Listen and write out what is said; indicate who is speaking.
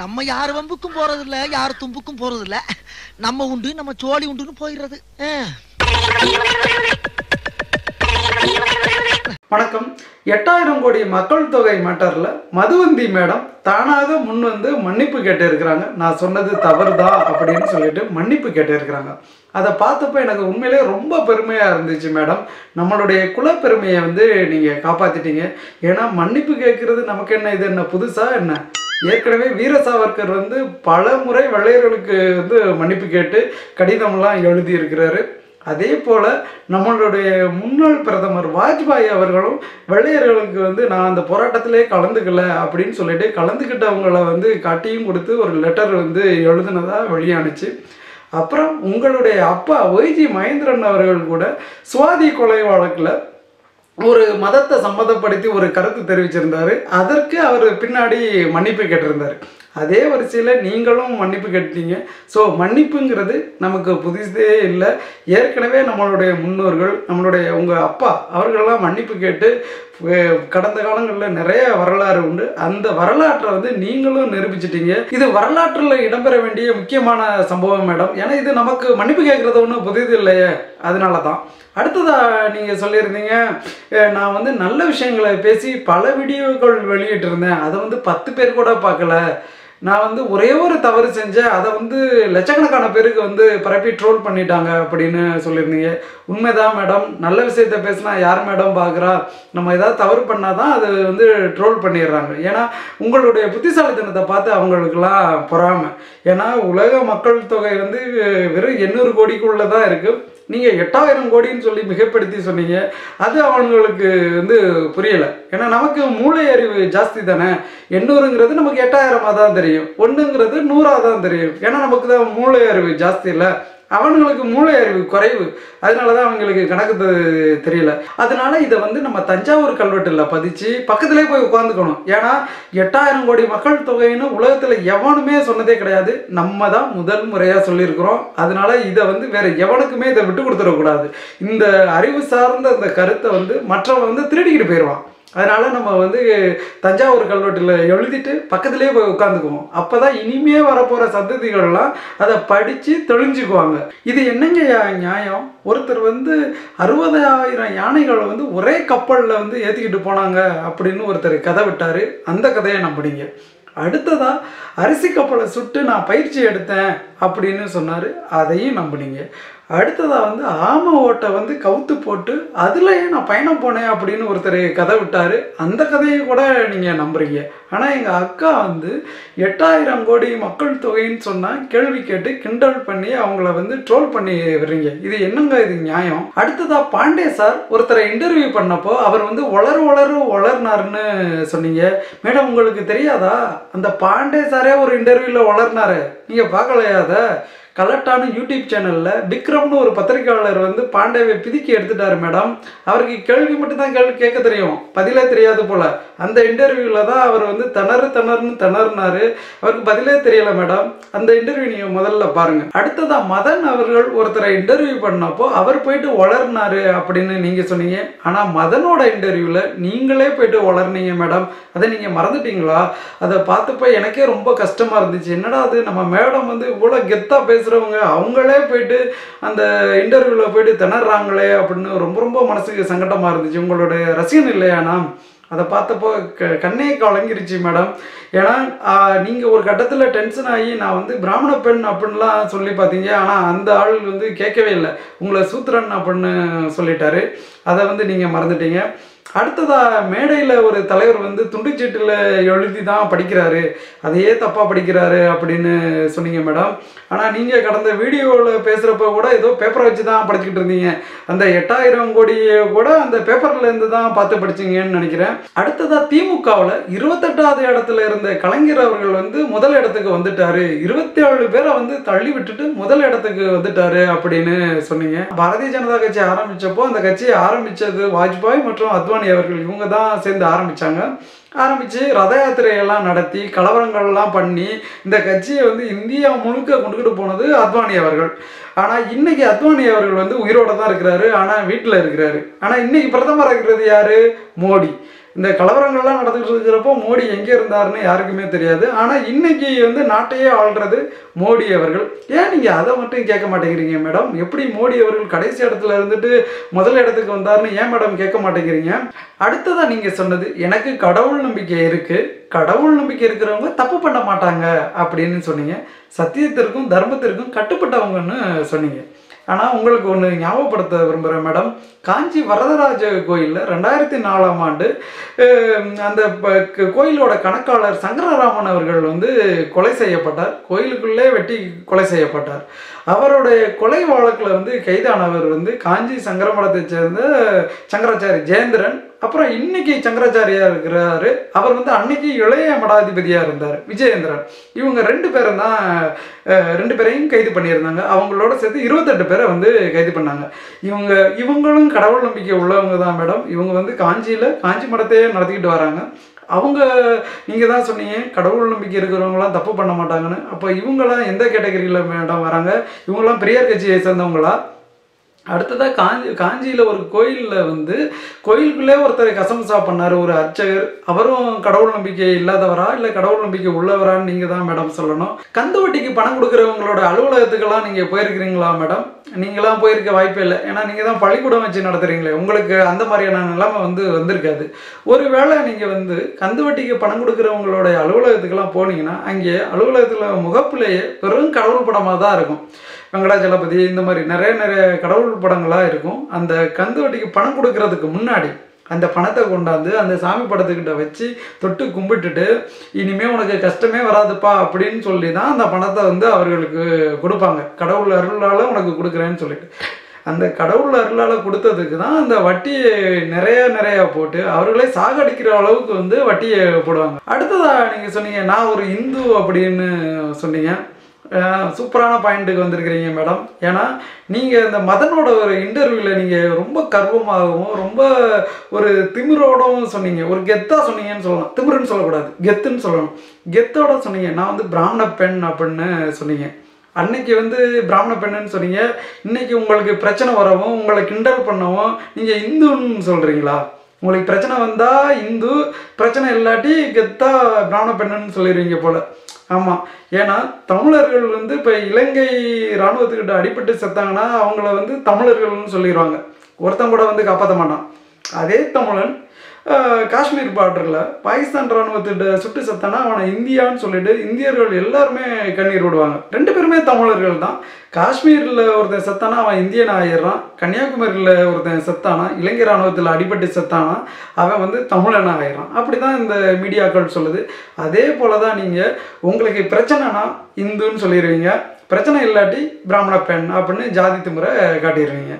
Speaker 1: நம்ம யார் வம்புக்கும் போறது இல்ல யார் தும்புக்கும் போறது இல்ல நம்ம உண்டு நம்ம சோழி உண்டுன்னு போயிடுறது.
Speaker 2: வணக்கம். எட்டாயிரம் கோடி மக்கள் தொகை மேட்டரில் மதுவந்தி மேடம் தானாக முன் வந்து மன்னிப்பு கேட்டிருக்கிறாங்க. நான் சொன்னது தவறுதான் அப்படின்னு சொல்லிட்டு மன்னிப்பு கேட்டிருக்கிறாங்க. அதை பார்த்தப்ப எனக்கு உண்மையிலே ரொம்ப பெருமையாக இருந்துச்சு மேடம். நம்மளுடைய குலப்பெருமையை வந்து நீங்கள் காப்பாற்றிட்டீங்க ஏன்னா மன்னிப்பு கேட்குறது நமக்கு என்ன இது என்ன புதுசாக என்ன? ஏற்கனவே வீர சாவர்கர் வந்து பல முறை வெள்ளையர்களுக்கு வந்து மன்னிப்பு கேட்டு கடிதம்லாம் எழுதியிருக்கிறாரு. அதே போல் நம்மளுடைய முன்னாள் பிரதமர் வாஜ்பாய் அவர்களும் வெள்ளையர்களுக்கு வந்து நான் அந்த போராட்டத்திலே கலந்துக்கல அப்படின்னு சொல்லிட்டு கலந்துக்கிட்டவங்கள வந்து காட்டியும் கொடுத்து ஒரு லெட்டர் வந்து எழுதுனதாக வெளியானுச்சு. அப்புறம் உங்களுடைய அப்பா ஒய்ஜி மகேந்திரன் அவர்கள் கூட சுவாதி கொலை வழக்கில் ஒரு மதத்தை சம்மந்தப்படுத்தி ஒரு கருத்து தெரிவிச்சிருந்தாரு. அதற்கு அவர் பின்னாடி மன்னிப்பு கேட்டிருந்தாரு. அதே வரிசையில் நீங்களும் மன்னிப்பு கேட்டீங்க. ஸோ மன்னிப்புங்கிறது நமக்கு புதுசே இல்லை. ஏற்கனவே நம்மளுடைய முன்னோர்கள் நம்மளுடைய உங்கள் அப்பா அவர்களெல்லாம் மன்னிப்பு கேட்டு கடந்த காலங்களில் நிறைய வரலாறு உண்டு. அந்த வரலாற்றை வந்து நீங்களும் நிரூபிச்சிட்டீங்க. இது வரலாற்றில் இடம்பெற வேண்டிய முக்கியமான சம்பவம் மேடம். ஏன்னா இது நமக்கு மன்னிப்பு கேட்குறது ஒன்றும் புதிது இல்லையே. அதனால தான் அடுத்ததாக நீங்கள் சொல்லியிருந்தீங்க நான் வந்து நல்ல விஷயங்களை பேசி பல வீடியோக்கள் வெளியிட்டிருந்தேன். அதை வந்து பத்து பேர் கூட பார்க்கல. நான் வந்து ஒரே ஒரு தவறு செஞ்சேன் அதை வந்து லட்சக்கணக்கான பேருக்கு வந்து பரப்பி ட்ரோல் பண்ணிட்டாங்க அப்படின்னு சொல்லியிருந்தீங்க. உண்மைதான் மேடம். நல்ல விஷயத்த பேசினா யார் மேடம் பார்க்குறா நம்ம ஏதாவது தவறு பண்ணால் தான் அது வந்து ட்ரோல் பண்ணிடுறாங்க. ஏன்னா உங்களுடைய புத்திசாலித்தனத்தை பார்த்து அவங்களுக்கெல்லாம் பொறாமை. ஏன்னா உலக மக்கள் தொகை வந்து வெறும் எண்ணூறு கோடிக்குள்ளே தான் இருக்குது நீங்கள் எட்டாயிரம் கோடின்னு சொல்லி மிகப்படுத்தி சொன்னீங்க அது அவங்களுக்கு வந்து புரியலை. ஏன்னா நமக்கு மூளை அறிவு ஜாஸ்தி தானே? எண்ணூறுங்கிறது நமக்கு எட்டாயிரமாக தான் தெரியும். ஒன்றுங்கிறது நூறாக தான் தெரியும். ஏன்னா நமக்கு தான் மூளை அறிவு ஜாஸ்தி இல்லை. அவனுங்களுக்கு மூளை அறிவு குறைவு. அதனால தான் அவங்களுக்கு கணக்கு தெரியல. அதனால இதை வந்து நம்ம தஞ்சாவூர் கல்வெட்டில் பதிச்சு பக்கத்திலே போய் உட்காந்துக்கணும் ஏன்னா எட்டாயிரம் கோடி மக்கள் தொகைன்னு உலகத்தில் எவனுமே சொன்னதே கிடையாது. நம்ம தான் முதல் முறையாக சொல்லியிருக்கிறோம். அதனால இதை வந்து வேற எவனுக்குமே இதை விட்டு கொடுத்துடக்கூடாது இந்த அறிவு சார்ந்த அந்த கருத்தை வந்து மற்றவன் வந்து திருடிக்கிட்டு போயிடுவான் அதனால் நம்ம வந்து தஞ்சாவூர் கல்வெட்டில் எழுதிட்டு பக்கத்துலேயே போய் உட்காந்துக்குவோம் அப்போ தான் இனிமே வரப்போகிற சந்ததிகள்லாம் அதை படித்து தெளிஞ்சுக்குவாங்க. இது என்னங்கய்யா நியாயம்? ஒருத்தர் வந்து அறுபதாயிரம் யானைகளை வந்து ஒரே கப்பலில் வந்து ஏற்றிக்கிட்டு போனாங்க அப்படின்னு ஒருத்தர் கதை விட்டார். அந்த கதையை நம்பினீங்க. அடுத்ததாக அரிசி கப்பலை சுட்டு நான் பயிற்சி எடுத்தேன் அப்படின்னு சொன்னார். அதையும் நம்பினீங்க. அடுத்ததாக வந்து ஆம ஓட்டை வந்து கவுத்து போட்டு அதுலேயே நான் பயணம் போனேன் அப்படின்னு ஒருத்தர் கதை விட்டார். அந்த கதையை கூட நீங்கள் நம்புறீங்க. ஆனால் எங்கள் அக்கா வந்து எட்டாயிரம் கோடி மக்கள் தொகைன்னு சொன்னால் கேள்வி கேட்டு கிண்டல் பண்ணி அவங்கள வந்து ட்ரோல் பண்ணி விடுறீங்க இது என்னங்க இது நியாயம்? அடுத்ததாக பாண்டே சார் ஒருத்தரை இன்டர்வியூ பண்ணப்போ அவர் வந்து வளரு வளரு வளர்னாருன்னு சொன்னீங்க. மேடம் உங்களுக்கு தெரியாதா? அந்த பாண்டே சாரே ஒரு இன்டர்வியூவில் வளர்னாரு நீங்கள் பார்க்கலையாத கலெக்டான யூடியூப் சேனலில் விக்ரம்னு ஒரு பத்திரிக்கையாளர் வந்து பாண்டேவை பிதுக்கி எடுத்துட்டாரு மேடம். அவருக்கு கேள்வி மட்டும்தான் கேள்வி கேட்க தெரியும். பதிலே தெரியாது போல். அந்த இன்டர்வியூவில் தான் அவர் வந்து திணறு திணறுன்னு திணறுனாரு. அவருக்கு பதிலே தெரியலை மேடம். அந்த இன்டர்வியூ நீங்கள் முதல்ல பாருங்கள் அடுத்ததாக மதன் அவர்கள் ஒருத்தரை இன்டர்வியூ பண்ணப்போ அவர் போயிட்டு வளர்னாரு அப்படின்னு நீங்கள் சொன்னீங்க. ஆனால் மதனோட இன்டர்வியூவில் நீங்களே போயிட்டு வளர்னீங்க மேடம். அதை நீங்கள் மறந்துட்டீங்களா? அதை பார்த்தப்ப எனக்கே ரொம்ப கஷ்டமாக இருந்துச்சு. என்னடா அது? நம்ம மேடம் வந்து இவ்வளோ கெத்தாக பேசுகிறவங்க அவங்களே போயிட்டு அந்த இன்டர்வியூவில் போயிட்டு திணறாங்களே அப்படின்னு ரொம்ப ரொம்ப மனசுக்கு சங்கடமாக இருந்துச்சு. உங்களுடைய ரசிகன் இல்லையாண்ணா அதை பார்த்தப்போ க கண்ணே கலங்கிருச்சு மேடம் ஏன்னா நீங்கள் ஒரு கட்டத்தில் டென்ஷன் ஆகி நான் வந்து பிராமண பெண் அப்படின்லாம் சொல்லி பார்த்தீங்க. ஆனால் அந்த ஆள் வந்து கேட்கவே இல்லை. உங்களை சூத்திரன் அப்படின்னு சொல்லிட்டாரு. அதை வந்து நீங்கள் மறந்துட்டீங்க. அடுத்ததா மேடையில் ஒரு தலைவர் வந்து துண்டுச்சீட்டில் எழுதி தான் படிக்கிறாரு. அதையே தப்பாக படிக்கிறாரு அப்படின்னு சொன்னீங்க மேடம். ஆனால் நீங்கள் கடந்த வீடியோவில் பேசுகிறப்ப கூட ஏதோ பேப்பரை வச்சு தான் படிச்சுக்கிட்டு இருந்தீங்க. அந்த எட்டாயிரம் கோடியை கூட அந்த பேப்பர்லேருந்து தான் பார்த்து படிச்சீங்கன்னு நினைக்கிறேன். அடுத்ததா திமுகவில் இருபத்தெட்டாவது இடத்துல இருந்த கலைஞர் அவர்கள் வந்து முதல் இடத்துக்கு வந்துட்டாரு. இருபத்தி ஏழு பேரை வந்து தள்ளி விட்டுட்டு முதல் இடத்துக்கு வந்துட்டாரு அப்படின்னு சொன்னீங்க. பாரதிய ஜனதா கட்சி ஆரம்பிச்சப்போ அந்த கட்சியை ஆரம்பிச்சது வாஜ்பாய் மற்றும் அத்வானி அத்வானி அவர்கள் இவங்க தான் சேர்ந்து ஆரம்பிச்சாங்க. ஆரம்பித்து ரத யாத்திரையெல்லாம் நடத்தி கலவரங்கள்லாம் பண்ணி இந்த கட்சியை வந்து இந்தியா முழுக்க கொண்டுக்கிட்டு போனது அத்வானி அவர்கள். ஆனால் இன்னைக்கு அத்வானி அவர்கள் வந்து உயிரோட தான் இருக்கிறாரு ஆனால் வீட்டில் இருக்கிறாரு. ஆனால் இன்னைக்கு பிரதமராக இருக்கிறது யாரு? மோடி. இந்த கலவரங்கள்லாம் நடந்துகிட்டு இருக்கிறப்போ மோடி எங்கே இருந்தாருன்னு யாருக்குமே தெரியாது. ஆனால் இன்னைக்கு வந்து நாட்டையே ஆள்றது மோடி அவர்கள். ஏன் நீங்கள் அதை மட்டும் கேட்க மாட்டேங்கிறீங்க மேடம்? எப்படி மோடி அவர்கள் கடைசி இடத்துல இருந்துட்டு முதல் இடத்துக்கு வந்தாருன்னு ஏன் மேடம் கேட்க மாட்டேங்கிறீங்க? அடுத்ததாக நீங்கள் சொன்னது எனக்கு கடவுள் நம்பிக்கை இருக்குது கடவுள் நம்பிக்கை இருக்கிறவங்க தப்பு பண்ண மாட்டாங்க அப்படின்னு சொன்னீங்க. சத்தியத்திற்கும் தர்மத்திற்கும் கட்டுப்பட்டவங்கன்னு சொன்னீங்க. ஆனால் உங்களுக்கு ஒன்று ஞாபகப்படுத்த விரும்புகிறேன் மேடம் காஞ்சி வரதராஜ கோயிலில் ரெண்டாயிரத்தி நாலாம் ஆண்டு அந்த ப- க- கோயிலோட கணக்காளர் சங்கரராமன் அவர்கள் வந்து கொலை செய்யப்பட்டார். கோயிலுக்குள்ளே வெட்டி கொலை செய்யப்பட்டார். அவருடைய கொலை வழக்கில் வந்து கைதானவர் வந்து காஞ்சி சங்கரமடத்தைச் சேர்ந்த சங்கராச்சாரி ஜெயந்திரன். அப்புறம் இன்னைக்கு சங்கராச்சாரியா இருக்கிறாரு. அவர் வந்து அன்னைக்கு இளைய மடாதிபதியா இருந்தார் விஜயேந்திரன். இவங்க ரெண்டு பேரும் தான் ரெண்டு பேரையும் கைது பண்ணியிருந்தாங்க. அவங்களோட சேர்த்து இருபத்தெட்டு பேரை வந்து கைது பண்ணாங்க. இவங்க இவங்களும் கடவுள் நம்பிக்கை உள்ளவங்க தான் மேடம். இவங்க வந்து காஞ்சியில் காஞ்சி மடத்தையே நடத்திக்கிட்டு வராங்க. அவங்க நீங்கள் தான் சொன்னீங்க கடவுள் நம்பிக்கை இருக்கிறவங்களாம் தப்பு பண்ண மாட்டாங்கன்னு. அப்போ இவங்களாம் எந்த கேட்டகரியில் மேடம் வராங்க? இவங்களாம் பெரியார் கட்சியை சேர்ந்தவங்களா? அடுத்ததாக காஞ்சி காஞ்சியில் ஒரு கோயிலில் வந்து கோயிலுக்குள்ளே ஒருத்தர் கசமுசா பண்ணார் ஒரு அர்ச்சகர். அவரும் கடவுள் நம்பிக்கை இல்லாதவரா? இல்லை கடவுள் நம்பிக்கை உள்ளவரான்னு நீங்கள் தான் மேடம் சொல்லணும். கந்து வட்டிக்கு பணம் கொடுக்குறவங்களோட அலுவலகத்துக்கெல்லாம் நீங்கள் போயிருக்கிறீங்களா மேடம் நீங்களாம் போயிருக்க வாய்ப்பே இல்லை. ஏன்னா நீங்கள் தான் பள்ளிக்கூடம் வச்சு நடத்துகிறீங்களே உங்களுக்கு அந்த மாதிரியான நிலைமை வந்து வந்திருக்காது. ஒருவேளை நீங்கள் வந்து கந்து வட்டிக்கு பணம் கொடுக்குறவங்களோட அலுவலகத்துக்கெல்லாம் போனீங்கன்னா அங்கே அலுவலகத்தில் முகப்புலேயே பெரும் கடவுள் படமாக தான் இருக்கும். வெங்கடாச்சலபதி இந்த மாதிரி நிறைய நிறைய கடவுள் படங்களாக இருக்கும். அந்த கந்து வட்டிக்கு பணம் கொடுக்கறதுக்கு முன்னாடி அந்த பணத்தை கொண்டாந்து அந்த சாமி படத்துக்கிட்ட வச்சு தொட்டு கும்பிட்டுட்டு இனிமே உனக்கு கஷ்டமே வராதுப்பா அப்படின்னு சொல்லி தான் அந்த பணத்தை வந்து அவர்களுக்கு கொடுப்பாங்க. கடவுள் அருளால் உனக்கு கொடுக்குறேன்னு சொல்லிட்டு. அந்த கடவுள் அருளால் கொடுத்ததுக்கு தான் அந்த வட்டியை நிறைய நிறைய போட்டு அவர்களே சாகடிக்கிற அளவுக்கு வந்து வட்டியை போடுவாங்க. அடுத்ததாக நீங்கள் சொன்னீங்க நான் ஒரு இந்து அப்படின்னு சொன்னீங்க. சூப்பரான பாயிண்ட்டுக்கு வந்திருக்கிறீங்க மேடம். ஏன்னா நீங்கள் இந்த மதனோட ஒரு இன்டர்வியூவில் நீங்கள் ரொம்ப கர்வமாகவும் ரொம்ப ஒரு திமிரோடவும் சொன்னீங்க. ஒரு கெத்தாக சொன்னீங்கன்னு சொல்லலாம். திமிருன்னு சொல்லக்கூடாது. கெத்துன்னு சொல்லணும். கெத்தோட சொன்னீங்க. நான் வந்து பிராமண பெண் அப்படின்னு சொன்னீங்க. அன்னைக்கு வந்து பிராமண பெண்ணுன்னு சொன்னீங்க. இன்னைக்கு உங்களுக்கு பிரச்சனை வரவும் உங்களை கிண்டல் பண்ணவும் நீங்கள் இந்துன்னு சொல்கிறீங்களா உங்களுக்கு பிரச்சனை வந்தால் இந்து பிரச்சனை இல்லாட்டி கெத்தா பிராமண பெண்ணுன்னு சொல்லிடுவீங்க போல். ஆமாம் ஏன்னா தமிழர்கள் வந்து இப்போ இலங்கை இராணுவத்துக்கிட்ட அடிபட்டு செத்தாங்கன்னா அவங்கள வந்து தமிழர்கள்னு சொல்லிடுவாங்க ஒருத்தன் கூட வந்து காப்பாற்ற மாட்டான். அதே தமிழன் காஷ்மீர் பார்டரில் பாகிஸ்தான் இராணுவத்திட்ட சுட்டு சத்தானா அவனை இந்தியான்னு சொல்லிட்டு இந்தியர்கள் எல்லாருமே கண்ணீர் விடுவாங்க. ரெண்டு பேருமே தமிழர்கள் தான். காஷ்மீரில் ஒருத்தன் செத்தானா அவன் இந்தியன் ஆயிடுறான். கன்னியாகுமரியில் ஒருத்தன் செத்தானா இலங்கை இராணுவத்தில் அடிபட்டு செத்தானா அவன் வந்து தமிழன் ஆயிடுறான். அப்படி தான் இந்த மீடியாக்கள் சொல்லுது. அதே போல தான் நீங்கள் உங்களுக்கு பிரச்சனைனா இந்துன்னு சொல்லிடுவீங்க. பிரச்சனை இல்லாட்டி பிராமண பெண் அப்படின்னு ஜாதி திமுறை காட்டிடுவீங்க.